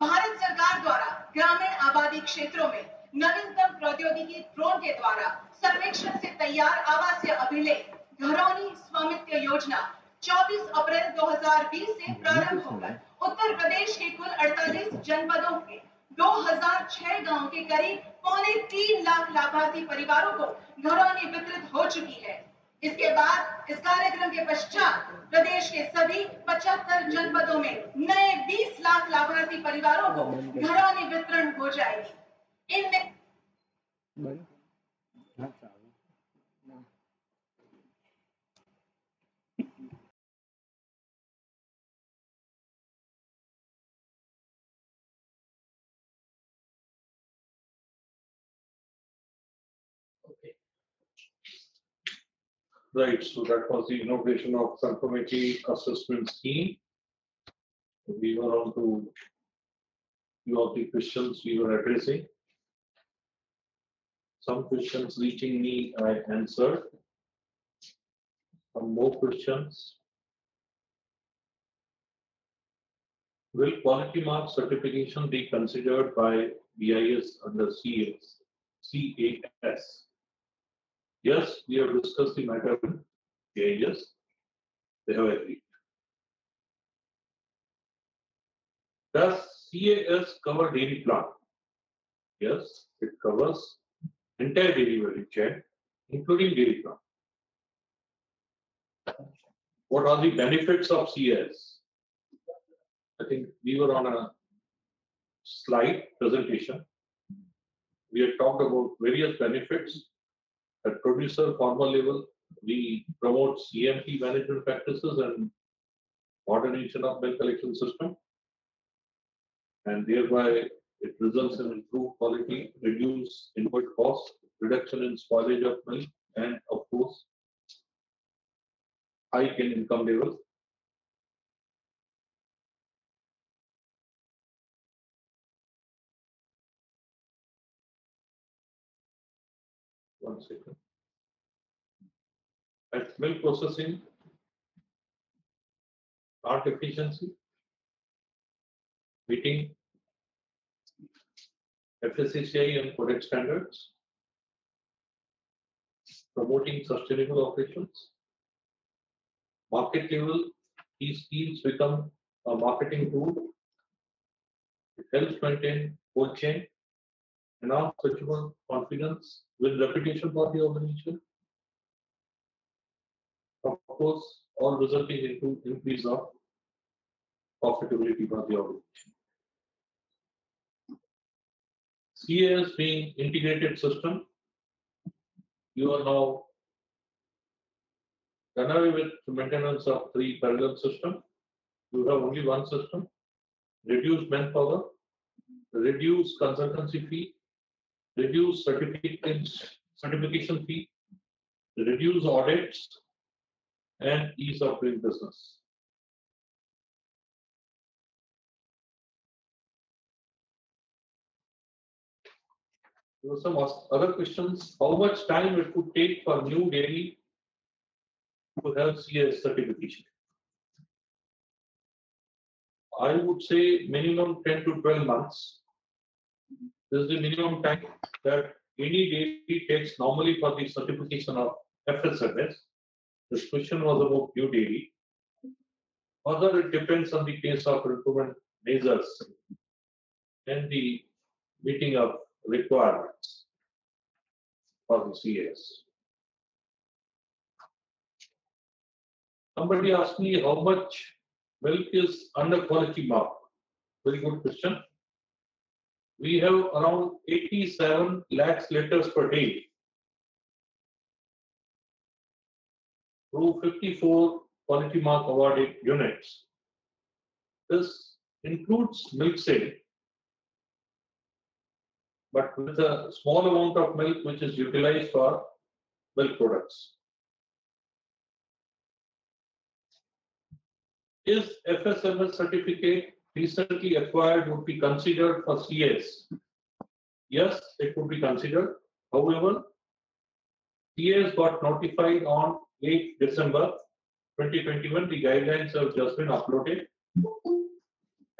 भारत सरकार द्वारा ग्रामीण आबादी क्षेत्रों में नवीनतम प्रौद्योगिकी ड्रोन के द्वारा सर्वेक्षण से तैयार आवासीय अभिलेख घरौनी स्वामित्व योजना 24 अप्रैल 2020 से प्रारंभ होकर उत्तर प्रदेश के कुल 48 जनपदों के 2006 गाँव के करीब पौने तीन लाख लाभार्थी परिवारों को घरौनी वितरित हो चुकी है। इसके बाद इस कार्यक्रम के पश्चात प्रदेश के सभी 75 जनपदों में नए 20 लाख लाभार्थी परिवारों को घरौनी वितरण हो जाएगी। इनमें Right, so that was the inauguration of conformity assessment scheme. We were on to few of the questions we were addressing. Some questions reaching me, I answered. Some more questions. Will quality mark certification be considered by BIS under? CAS? Yes, we have discussed the matter with BIS. They have agreed. Does CAS cover dairy plant? Yes, it covers entire dairy value chain, including dairy plant. What are the benefits of CAS? I think we were on a slide presentation. We had talked about various benefits at producer farmer level. We promote CMP management practices and modernization of milk collection system. And thereby it results in improved quality, reduce input cost, reduction in spoilage of milk, and of course, hike in income level. One second. At milk processing, plant efficiency, meeting FSSAI and product standards, promoting sustainable operations. Market level, these schemes become a marketing tool. It helps maintain cold chain, enhance consumer confidence with reputation for the organization. Of course, all resulting into increase of profitability for the organization. CAS being integrated system, you are now done away with maintenance of three parallel system. You have only one system, reduce manpower, reduce consultancy fee, reduce certification fee, reduce audits, and ease of doing business. There were some other questions. How much time it could take for new dairy to have CS certification? I would say minimum 10 to 12 months. This is the minimum time that any dairy takes normally for the certification of FSMS. This question was about new dairy. Further, it depends on the case of improvement measures and the meeting of requirements for the CS. Somebody asked me how much milk is under quality mark. Very good question. We have around 87 lakhs liters per day through 54 quality mark awarded units. This includes milk sale, but with a small amount of milk which is utilized for milk products. Is FSMS certificate recently acquired would be considered for CS? Yes, it would be considered. However, CS got notified on 8 December 2021. The guidelines have just been uploaded.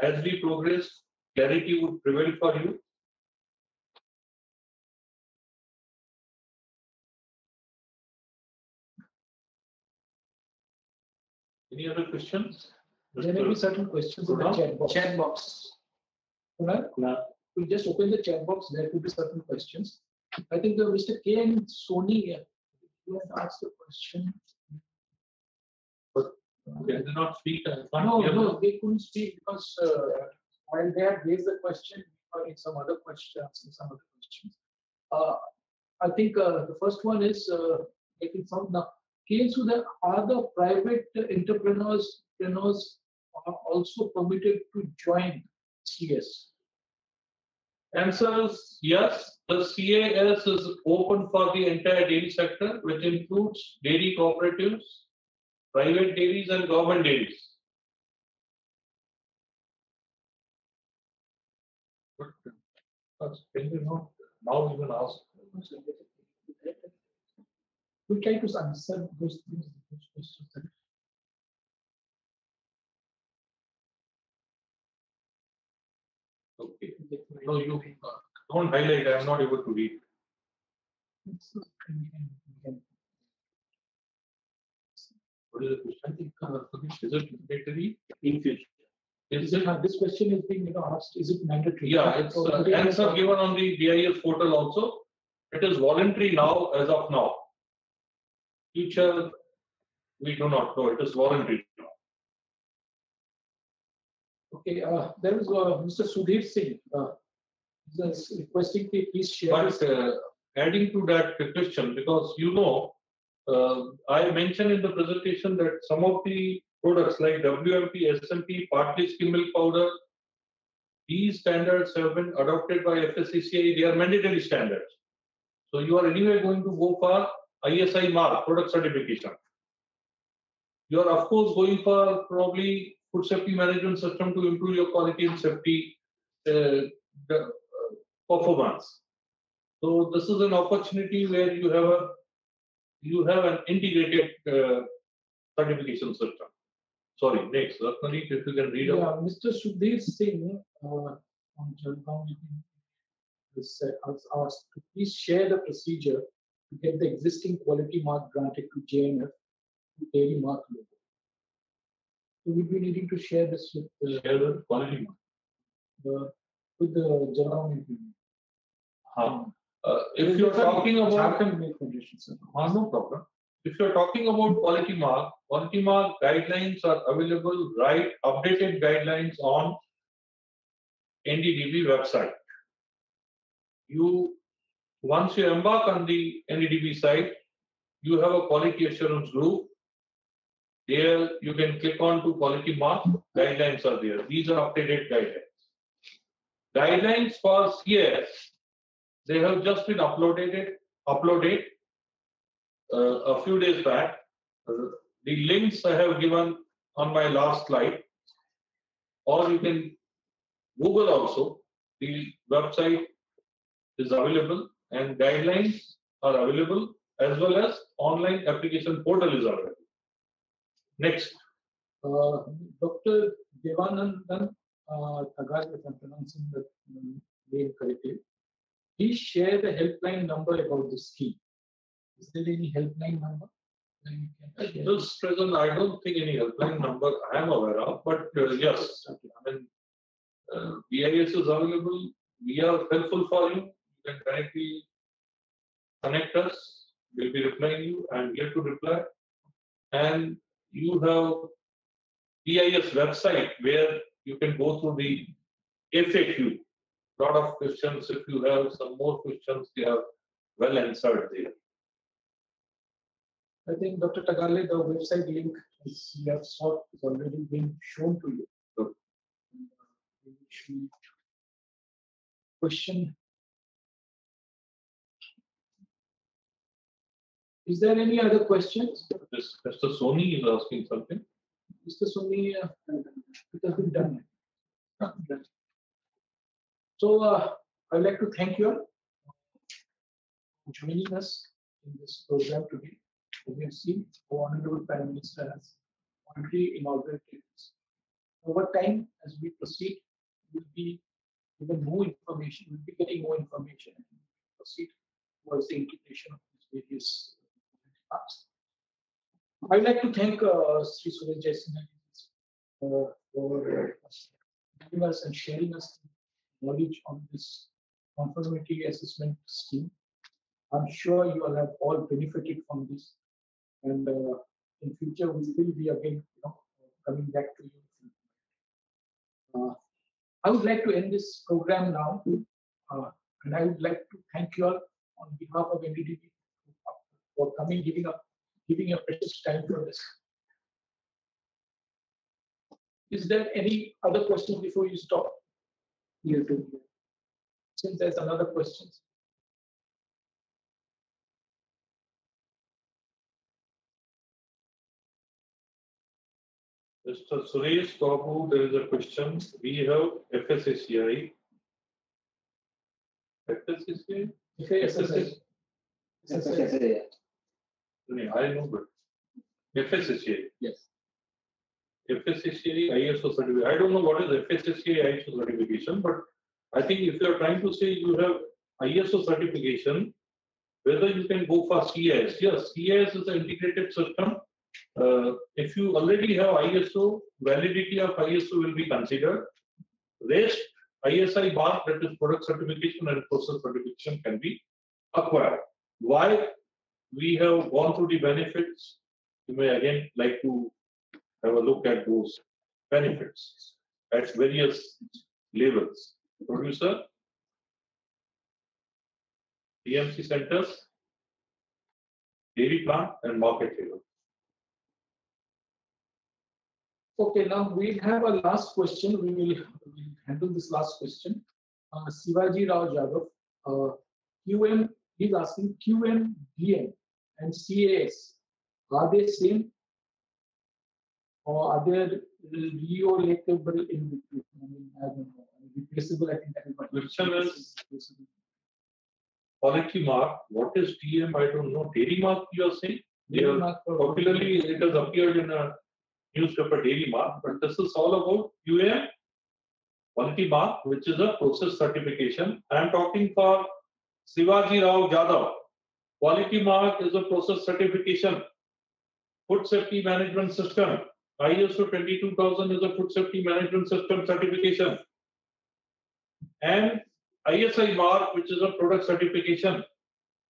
As we progress, clarity would prevail for you. Any other questions? There may be certain questions in the chat box. Chat box. Kunal, we just open the chat box. There could be certain questions. I think the Mr. K and Soni, you have asked a question. They did not speak. No, no, they couldn't speak because uh, while they had raised the question or in some other questions, some other questions. Uh, I think uh, the first one is uh, getting some now. K and Sudha, are the private entrepreneurs, entrepreneurs are also permitted to join CS? Answer is yes. The CAS is open for the entire dairy sector, which includes dairy cooperatives, private dairies and government dairies. Can you not now even ask? We try to answer those things. those questions. Okay. No, you uh, don't highlight, I am not able to read. What is the question? I think, uh, Is it mandatory? In future. Is it, uh, this question is being, you know, asked, is it mandatory? Yeah, it's uh, answer given on the BIS portal also. It is voluntary now as of now. Future, we do not know. It is voluntary. Okay, uh, there is, uh, Mr. Sudhir Singh, uh, is requesting to please share. But uh, adding to that question, because you know, uh, I mentioned in the presentation that some of the products like WMP, SMP, partly skim milk powder, these standards have been adopted by FSSAI, they are mandatory standards. So you are anyway going to go for ISI mark, product certification. You are of course going for probably food safety management system to improve your quality and safety uh, uh, performance. So this is an opportunity where you have a you have an integrated uh, certification system. Sorry, next, Ratnali, if you can read Yeah. Mr. Sudhir Singh, uh, on is uh, has asked to please share the procedure to get the existing quality mark granted to JMF to dairy mark. So we'll be needing to share this with the, Share the quality. the with the Jalgaon. Implement. Uh, if you're talking about Jharkhand Milk Federation. Uh, no problem. If you're talking about quality mark, quality mark guidelines are available, right? Updated guidelines on NDDB website. You, once you embark on the NDDB site, you have a quality assurance group. There you can click on to quality mark, guidelines are there. These are updated guidelines. Guidelines for CS, they have just been uploaded, uploaded uh, a few days back. Uh, The links I have given on my last slide. Or you can Google also. The website is available and guidelines are available as well as online application portal is available. Next, Uh, Dr. Devanandan uh, if I'm pronouncing the um, name correctly, please share the helpline number about the scheme. Is there any helpline number? At this present, I don't think any helpline number I am aware of, but uh, yes, I mean, uh, BIS is available. We are helpful for you. You can directly connect us. We'll be replying you. I'm here to reply. And you have BIS website where you can go through the FAQ. Lot of questions. If you have some more questions, they are well answered there. I think Dr. Tagale, the website link is you have is already been shown to you. Good. Question. Is there any other questions? This Mr. Soni is asking something. Mr. Soni, uh, it has been done. Ah. So uh, I'd like to thank you all for joining us in this program today. As you have seen, our Honorable Prime Minister has already inaugurated this. Over time, as we proceed, we'll be given more information, we'll be getting more information and proceed towards the integration of these various parts. I'd like to thank uh, Sri Suraj Jaisinghani uh, for uh, giving us and sharing us knowledge on this conformity assessment scheme. I'm sure you all have all benefited from this, and uh, in future we will be again, you know, coming back to you. Uh, I would like to end this program now, uh, and I would like to thank you all on behalf of NDDB for coming, giving up, giving your precious time for this. Is there any other question before you stop? Here to. Since there's another question. Mr. Suresh Babu, there is a question. We have FSSCI. FSSCI? FSSAI. FSSAI. I know, but FSSCI. Yes. FSSCI ISO certificate. I don't know what is FSSCI ISO certification, but I think if you are trying to say you have ISO certification, whether you can go for CIS. Yes, CIS is an integrated system. Uh, if you already have ISO, validity of ISO will be considered. Rest, ISI mark, that is product certification and process certification can be acquired. Why we have gone through the benefits, you may again like to have a look at those benefits at various levels. Producer, BMC centers, dairy plant and market level. Okay, now we have a last question. We will handle this last question. Uh, Sivaji Rao Jadhav, uh, QM, he's asking QM, DM and CAS, are they same? Or are they relatable in between? I mean, I don't know. Replaceable, I think that is what. Question is- Replaceable. Quality mark, what is TM? I don't know. Dairy mark you are saying? They are Popularly, it has appeared in a newspaper Dairy Mark, but this is all about QM quality mark, which is a process certification. I am talking for Sivaji Rao Jadhav. Quality mark is a process certification. Food safety management system. ISO 22000 is a food safety management system certification. And ISI mark, which is a product certification.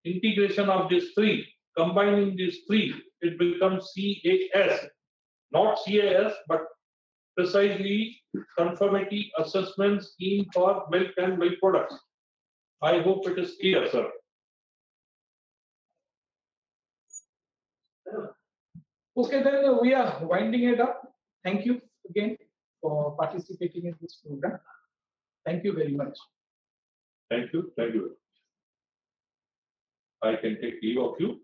Integration of these three, combining these three, it becomes CAS not CAS, but precisely conformity assessment scheme for milk and milk products. I hope it is clear, sir. Okay, then we are winding it up. Thank you again for participating in this program. Thank you very much. Thank you, thank you. I can take leave of you.